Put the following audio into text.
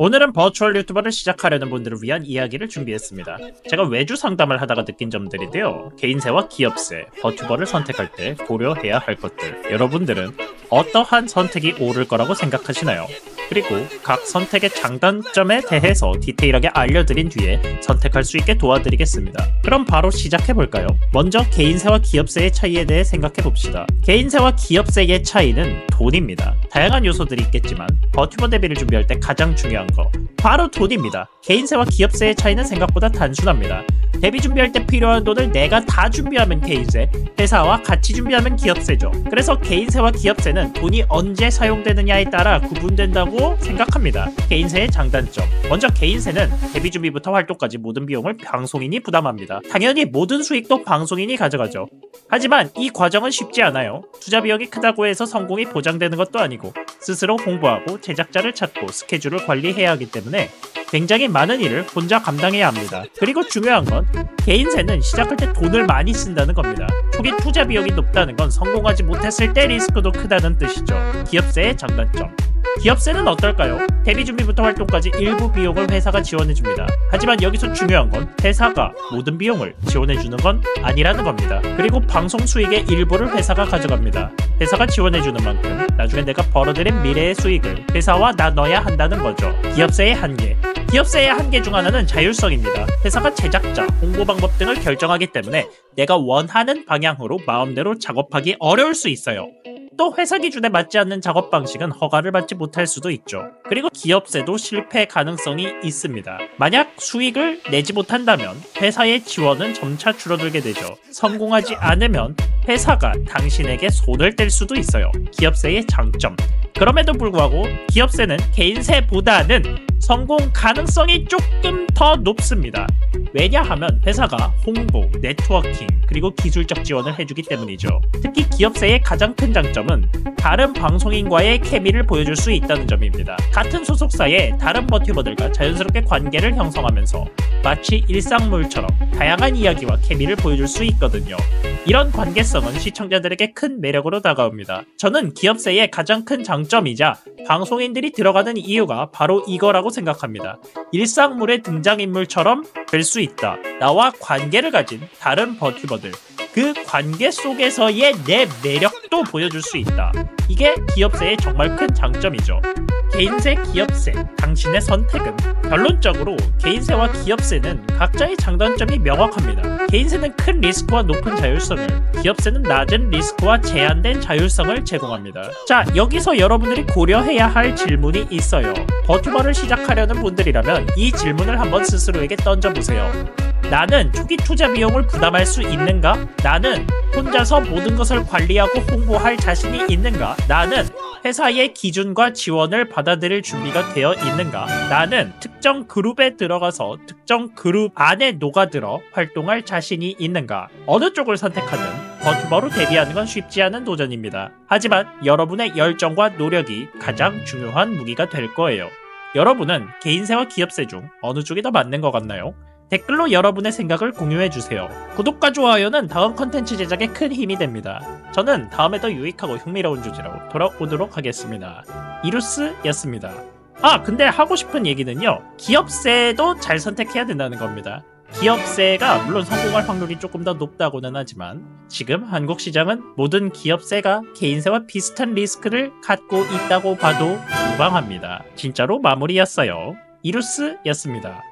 오늘은 버추얼 유튜버를 시작하려는 분들을 위한 이야기를 준비했습니다. 제가 외주 상담을 하다가 느낀 점들인데요. 개인세와 기업세, 버튜버를 선택할 때 고려해야 할 것들. 여러분들은 어떠한 선택이 옳을 거라고 생각하시나요? 그리고 각 선택의 장단점에 대해서 디테일하게 알려드린 뒤에 선택할 수 있게 도와드리겠습니다. 그럼 바로 시작해볼까요? 먼저 개인세와 기업세의 차이에 대해 생각해봅시다. 개인세와 기업세의 차이는 돈입니다. 다양한 요소들이 있겠지만 버튜버 데뷔를 준비할 때 가장 중요한 거 바로 돈입니다. 개인세와 기업세의 차이는 생각보다 단순합니다. 데뷔 준비할 때 필요한 돈을 내가 다 준비하면 개인세, 회사와 같이 준비하면 기업세죠. 그래서 개인세와 기업세는 돈이 언제 사용되느냐에 따라 구분된다고 생각합니다. 개인세의 장단점. 먼저 개인세는 데뷔 준비부터 활동까지 모든 비용을 방송인이 부담합니다. 당연히 모든 수익도 방송인이 가져가죠. 하지만 이 과정은 쉽지 않아요. 투자 비용이 크다고 해서 성공이 보장되는 것도 아니고 스스로 홍보하고 제작자를 찾고 스케줄을 관리해야 하기 때문에 굉장히 많은 일을 혼자 감당해야 합니다. 그리고 중요한 건 개인세는 시작할 때 돈을 많이 쓴다는 겁니다. 초기 투자 비용이 높다는 건 성공하지 못했을 때 리스크도 크다는 뜻이죠. 기업세의 장단점. 기업세는 어떨까요? 데뷔 준비부터 활동까지 일부 비용을 회사가 지원해줍니다. 하지만 여기서 중요한 건 회사가 모든 비용을 지원해주는 건 아니라는 겁니다. 그리고 방송 수익의 일부를 회사가 가져갑니다. 회사가 지원해주는 만큼 나중에 내가 벌어들인 미래의 수익을 회사와 나눠야 한다는 거죠. 기업세의 한계. 기업세의 한계 중 하나는 자율성입니다. 회사가 제작자, 홍보 방법 등을 결정하기 때문에 내가 원하는 방향으로 마음대로 작업하기 어려울 수 있어요. 또 회사 기준에 맞지 않는 작업 방식은 허가를 받지 못할 수도 있죠. 그리고 기업세도 실패 가능성이 있습니다. 만약 수익을 내지 못한다면 회사의 지원은 점차 줄어들게 되죠. 성공하지 않으면 회사가 당신에게 손을 뗄 수도 있어요. 기업세의 장점. 그럼에도 불구하고 기업세는 개인세보다는 성공 가능성이 조금 더 높습니다. 왜냐하면 회사가 홍보, 네트워킹, 그리고 기술적 지원을 해주기 때문이죠. 특히 기업세의 가장 큰 장점은 다른 방송인과의 케미를 보여줄 수 있다는 점입니다. 같은 소속사의 다른 버튜버들과 자연스럽게 관계를 형성하면서 마치 일상물처럼 다양한 이야기와 케미를 보여줄 수 있거든요. 이런 관계성은 시청자들에게 큰 매력으로 다가옵니다. 저는 기업세의 가장 큰 장점이자 방송인들이 들어가는 이유가 바로 이거라 고 생각합니다. 일상물의 등장인물처럼 될 수 있다. 나와 관계를 가진 다른 버튜버들. 그 관계 속에서의 내 매력도 보여줄 수 있다. 이게 기업세의 정말 큰 장점이죠. 개인세, 기업세, 당신의 선택은 결론적으로 개인세와 기업세는 각자의 장단점이 명확합니다. 개인세는 큰 리스크와 높은 자율성을, 기업세는 낮은 리스크와 제한된 자율성을 제공합니다. 자, 여기서 여러분들이 고려해야 할 질문이 있어요. 버튜버를 시작하려는 분들이라면 이 질문을 한번 스스로에게 던져보세요. 나는 초기 투자 비용을 부담할 수 있는가? 나는 혼자서 모든 것을 관리하고 홍보할 자신이 있는가? 나는 회사의 기준과 지원을 받아들일 준비가 되어 있는가? 나는 특정 그룹에 들어가서 특정 그룹 안에 녹아들어 활동할 자신이 있는가? 어느 쪽을 선택하든 버튜버로 데뷔하는 건 쉽지 않은 도전입니다. 하지만 여러분의 열정과 노력이 가장 중요한 무기가 될 거예요. 여러분은 개인세와 기업세 중 어느 쪽이 더 맞는 것 같나요? 댓글로 여러분의 생각을 공유해주세요. 구독과 좋아요는 다음 컨텐츠 제작에 큰 힘이 됩니다. 저는 다음에 더 유익하고 흥미로운 주제로 돌아오도록 하겠습니다. 이루스였습니다. 아, 근데 하고 싶은 얘기는요. 기업세도 잘 선택해야 된다는 겁니다. 기업세가 물론 성공할 확률이 조금 더 높다고는 하지만 지금 한국 시장은 모든 기업세가 개인세와 비슷한 리스크를 갖고 있다고 봐도 무방합니다. 진짜로 마무리였어요. 이루스였습니다.